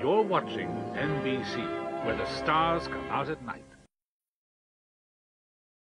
You're watching NBC, where the stars come out at night.